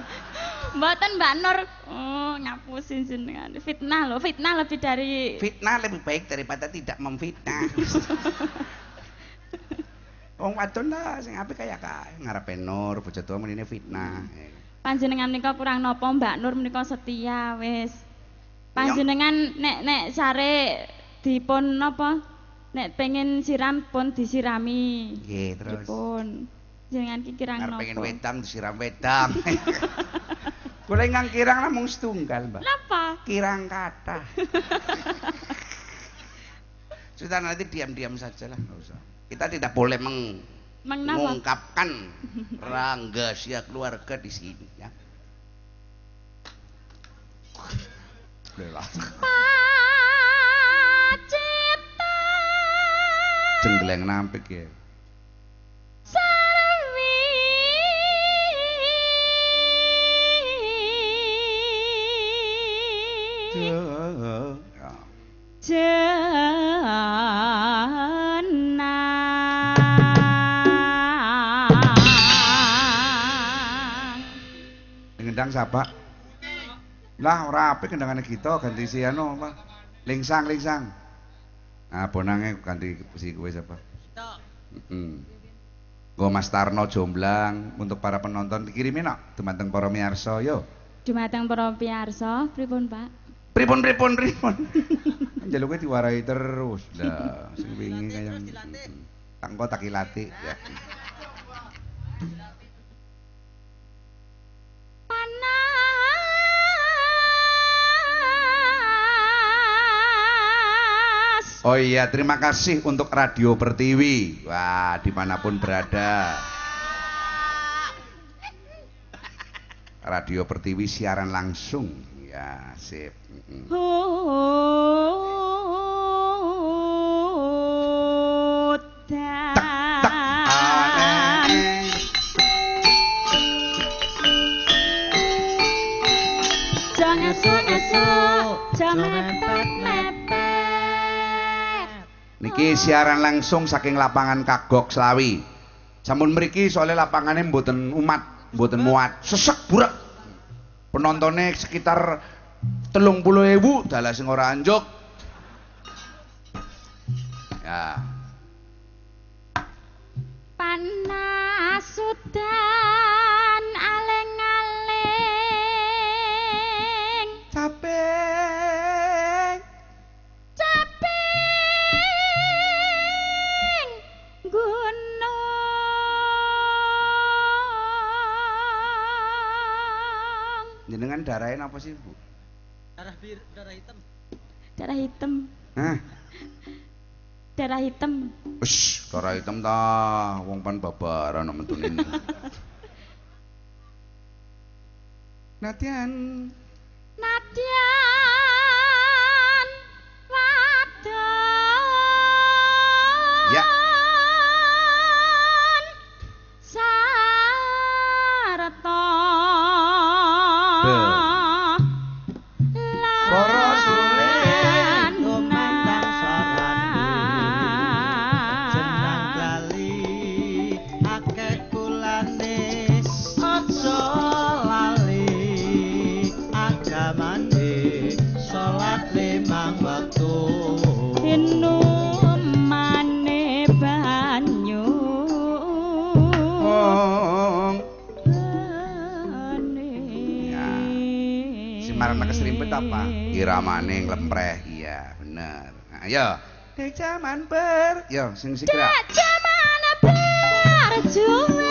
Mboten Mbak Nur. Oh, ngapusin jenengan. Fitnah loh, fitnah lebih dari Fitnah lebih baik daripada tidak memfitnah. Wong wadon lah sing apik kaya kae ngarepe Nur, bojo tuwa menine fitnah. panjenengan menika kurang nopo Mbak Nur menika setia wis. Panjenengan nek nek sare dipun napa? Nek pengen siram pun disirami. Nggih, terus Dipun. Jenengan ki kirang nopo? pengen wedang disiram wedang. Kula ingkang kirang namung setunggal, Mbak. Napa? Kirang kata. Sudah nanti diam-diam saja lah, nggak usah. Kita tidak boleh meng Mengnapa? mengungkapkan rahasia keluarga di sini ya. sebelah. Jenggleng nampik ya. Jenang. Ngendang siapa? Pak? Lah ora apik kendangane kita ganti si anu apa? Lingsang lingsang. Nah, bonange ganti si kowe siapa? Heeh. Nggo Mas Tarno Jomblang untuk para penonton dikirimin nok dumateng para miyarsa yo. Dumateng para piyarsa pripun Pak? Pripun pripun pripun. Njaluke diwarai terus. Lah, sing wingi kaya tangko tak ilati ya. Oh iya, terima kasih untuk Radio Pertiwi. Wah, di mana pun berada. Radio Pertiwi siaran langsung. Ya, sip. Jangan esuk-esuk, jangan Niki siaran langsung saking lapangan Kagok Slawi. Sampun mriki soalnya lapangannya mboten umat, mboten muat, sesek burak. Penontonnya sekitar telung puluh ewu, dalah sing ora anjuk. Ya, Panas Jenengan darahin apa sih, Bu? Darah bir, darah hitam. Darah hitam, Hah? darah hitam. Wis, darah hitam ta, wong pan babaran nek mentunin. Natian Nadian omane lempreh. iya bener. Ayo dek jaman ber yo sing sik ya jaman ber jumen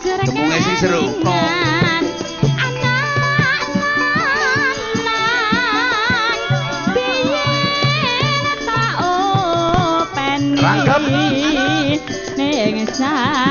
jerekan sing seru? Rangkap Ning sang